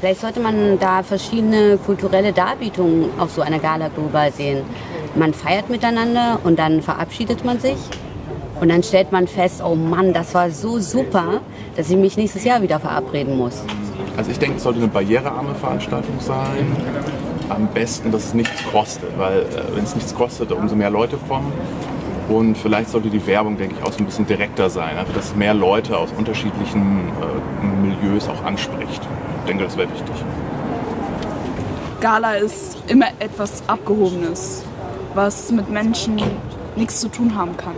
Vielleicht sollte man da verschiedene kulturelle Darbietungen auf so einer Gala global sehen. Man feiert miteinander und dann verabschiedet man sich. Und dann stellt man fest, oh Mann, das war so super, dass ich mich nächstes Jahr wieder verabreden muss. Also ich denke, es sollte eine barrierearme Veranstaltung sein. Am besten, dass es nichts kostet, weil äh, wenn es nichts kostet, umso mehr Leute kommen. Und vielleicht sollte die Werbung, denke ich, auch so ein bisschen direkter sein, also dass mehr Leute aus unterschiedlichen äh, Milieus auch anspricht. Ich denke, das wäre wichtig. Gala ist immer etwas Abgehobenes, was mit Menschen nichts zu tun haben kann.